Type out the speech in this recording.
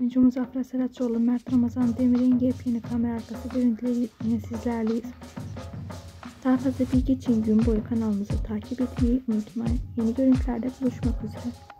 Oyuncu Muzaffer Saraçoğlu, Mert Ramazan Demir'in yepyeni kamera arkası görüntüleriyle sizlerleyiz. Daha fazla bilgi için gün boyu kanalımızı takip etmeyi unutmayın. Yeni görüntülerde buluşmak üzere.